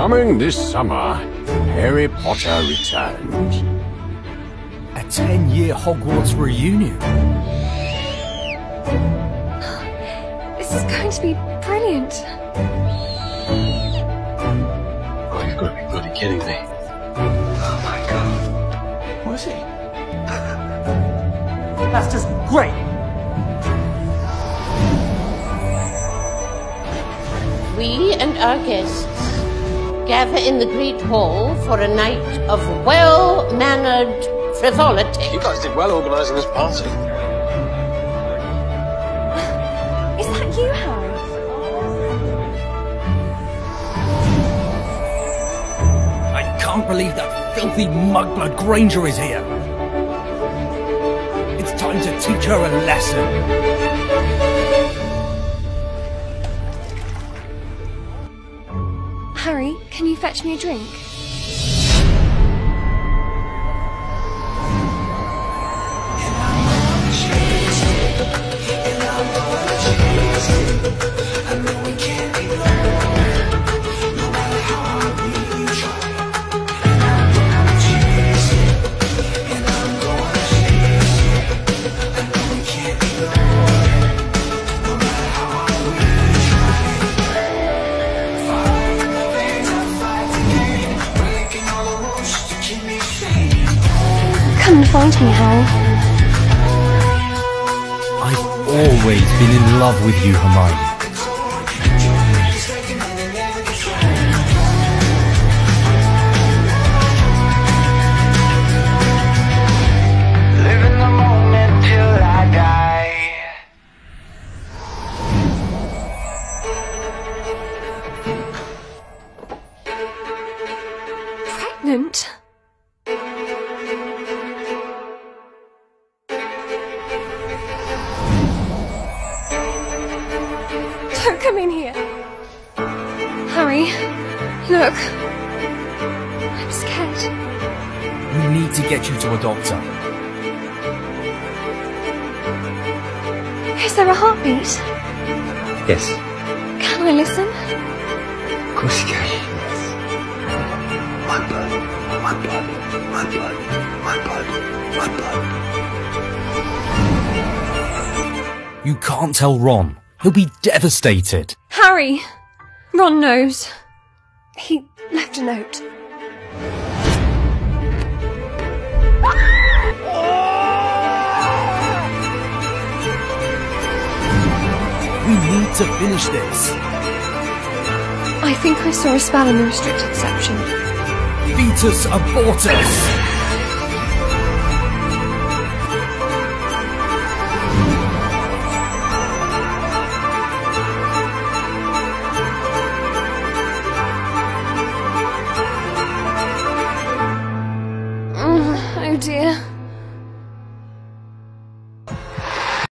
Coming this summer, Harry Potter returns. A 10-year Hogwarts reunion. This is going to be brilliant. Oh, you've got to be bloody kidding me. Oh my god. Was he? That's just great. We and our guests gather in the Great Hall for a night of well-mannered frivolity. You guys did well organising this party. Is that you, Harry? I can't believe that filthy mudblood Granger is here. It's time to teach her a lesson. Harry, can you fetch me a drink? Come and find me, Harry. I've always been in love with you, Hermione. Living the moment till I die. Pregnant? Don't come in here. Harry, look. I'm scared. We need to get you to a doctor. Is there a heartbeat? Yes, Can I listen? of course you can. My blood, my blood, my blood, my blood, my blood. You can't tell Ron. He'll be devastated. Harry! Ron knows. He left a note. We need to finish this. I think I saw a spell in the restricted section. Fetus abortus. dear.